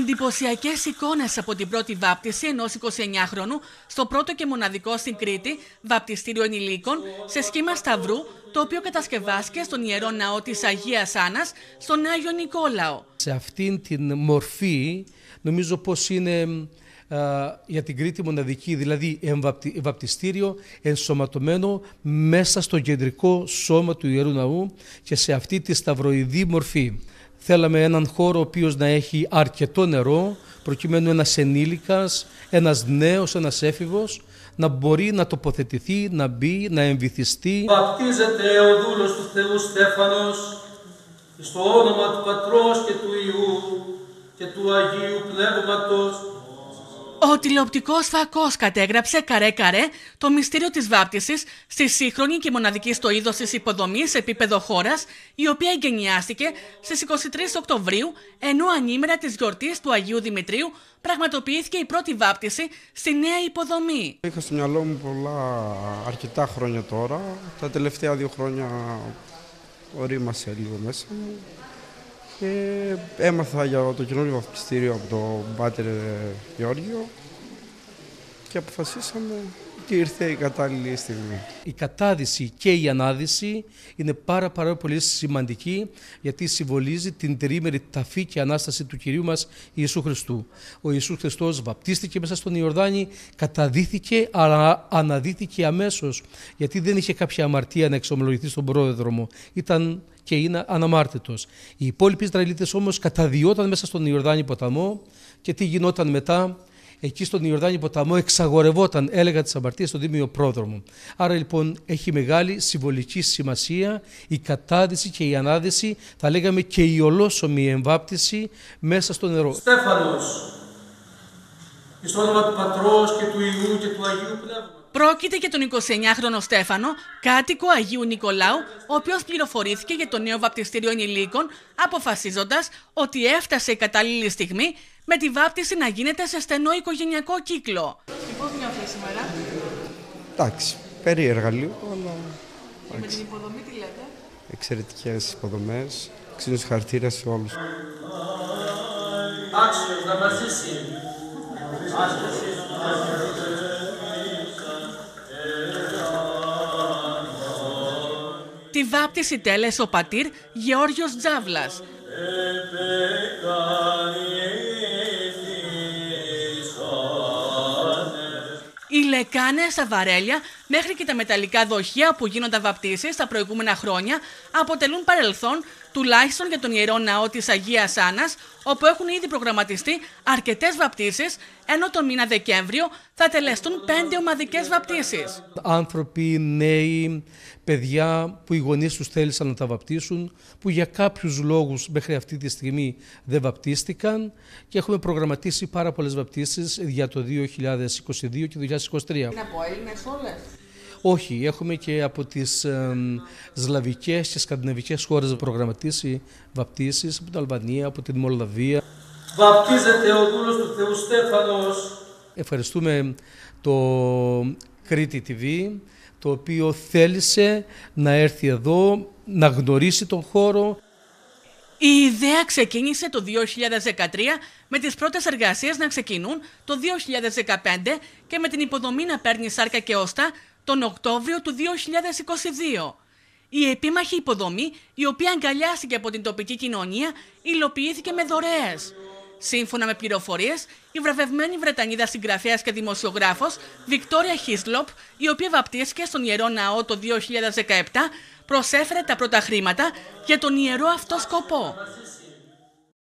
Εντυπωσιακές εικόνες από την πρώτη βάπτιση ενός 29χρονου στο πρώτο και μοναδικό στην Κρήτη βαπτιστήριο ενηλίκων σε σχήμα Σταυρού, το οποίο κατασκευάστηκε στον ιερό ναό της Αγίας Άννας, στον Άγιο Νικόλαο. Σε αυτήν την μορφή, νομίζω πως είναι για την Κρήτη μοναδική, δηλαδή βαπτιστήριο ενσωματωμένο μέσα στο κεντρικό σώμα του Ιερού Ναού και σε αυτή τη σταυροειδή μορφή. Θέλαμε έναν χώρο ο οποίος να έχει αρκετό νερό, προκειμένου ένας ενήλικας, ένας νέος, ένας έφηβος, να μπορεί να τοποθετηθεί, να μπει, να εμβυθιστεί. Βαπτίζεται ο δούλος του Θεού Στέφανος, στο όνομα του Πατρός και του Ιού και του Αγίου Πνεύματος, ο τηλεοπτικός φακό κατέγραψε καρέ-καρέ το μυστήριο της βάπτισης στη σύγχρονη και μοναδική στο είδος της υποδομής σε επίπεδο χώρας, η οποία εγκαινιάστηκε στις 23 Οκτωβρίου, ενώ ανήμερα της γιορτής του Αγίου Δημητρίου πραγματοποιήθηκε η πρώτη βάπτιση στη νέα υποδομή. Είχα στο μυαλό μου πολλά αρκετά χρόνια τώρα. Τα τελευταία δύο χρόνια ορίμασε λίγο μέσα μου. Και έμαθα για το καινούριο βαπτιστήριο από τον Πάτερ Γεώργιο και αποφασίσαμε και ήρθε η κατάλληλη στιγμή. Η κατάδυση και η ανάδυση είναι πάρα, πάρα πολύ σημαντική γιατί συμβολίζει την τερίμερη ταφή και ανάσταση του Κυρίου μας Ιησού Χριστού. Ο Ιησούς Χριστός βαπτίστηκε μέσα στον Ιορδάνη, καταδύθηκε αλλά αναδύθηκε αμέσως γιατί δεν είχε κάποια αμαρτία να εξομολογηθεί στον πρόεδρο Ήταν και είναι αναμάρτητος. Οι υπόλοιποι Ισραηλίτες όμως καταδιόταν μέσα στον Ιορδάνη ποταμό και τι γινόταν μετά; Εκεί στον Ιορδάνη ποταμό εξαγορευόταν, έλεγα τις αμαρτίες στον Δήμιο Πρόδρομο. Άρα λοιπόν έχει μεγάλη συμβολική σημασία η κατάδυση και η ανάδυση, θα λέγαμε και η ολόσωμη εμβάπτιση μέσα στο νερό. Στέφανος, εις όνομα του Πατρός και του Ιού και του Αγίου Πνεύματος. Πρόκειται για τον 29χρονο Στέφανο, κάτοικο Αγίου Νικολάου, ο οποίος πληροφορήθηκε για το νέο βαπτιστήριο ενηλίκων, αποφασίζοντας ότι έφτασε η κατάλληλη στιγμή με τη βάπτιση να γίνεται σε στενό οικογενειακό κύκλο. Και πώς νιώθεις σήμερα; Εντάξει, περίεργα λίγο, αλλά... Και με την υποδομή τι λέτε; Εξαιρετικές υποδομές, ξύνους χαρτίρια σε όλους. Άξιος να μας ζήσει. Τη βάπτιση τέλεσε ο πατήρ Γεώργιος Τζάβλας. Οι λεκάνες, τα βαρέλια, μέχρι και τα μεταλλικά δοχεία που γίνονταν βαπτίσεις τα προηγούμενα χρόνια αποτελούν παρελθόν τουλάχιστον για τον Ιερό Ναό της Αγίας Άννας, όπου έχουν ήδη προγραμματιστεί αρκετές βαπτίσεις, ενώ τον μήνα Δεκέμβριο θα τελεστούν πέντε ομαδικές βαπτίσεις. Άνθρωποι, νέοι, παιδιά που οι γονείς τους θέλησαν να τα βαπτίσουν, που για κάποιους λόγους μέχρι αυτή τη στιγμή δεν βαπτίστηκαν και έχουμε προγραμματίσει πάρα πολλές βαπτίσεις για το 2022 και 2023. Είναι από Έλληνες όλες. Όχι, έχουμε και από τις ε, σλαβικές και σκανδιναβικές χώρες προγραμματίσει βαπτίσεις από την Αλβανία, από την Μολδαβία. Βαπτίζεται ο δούλος του Θεού Στέφανος. Ευχαριστούμε το Κρήτη TV, το οποίο θέλησε να έρθει εδώ, να γνωρίσει τον χώρο. Η ιδέα ξεκίνησε το 2013 με τις πρώτες εργασίες να ξεκινούν το 2015 και με την υποδομή να παίρνει σάρκα και ώστα τον Οκτώβριο του 2022. Η επίμαχη υποδομή, η οποία αγκαλιάστηκε από την τοπική κοινωνία, υλοποιήθηκε με δωρεές. Σύμφωνα με πληροφορίες, η βραβευμένη Βρετανίδα συγγραφέας και δημοσιογράφος Βικτόρια Χίσλοπ, η οποία βαπτίστηκε στον Ιερό Ναό το 2017, προσέφερε τα πρώτα χρήματα για τον ιερό αυτό σκοπό.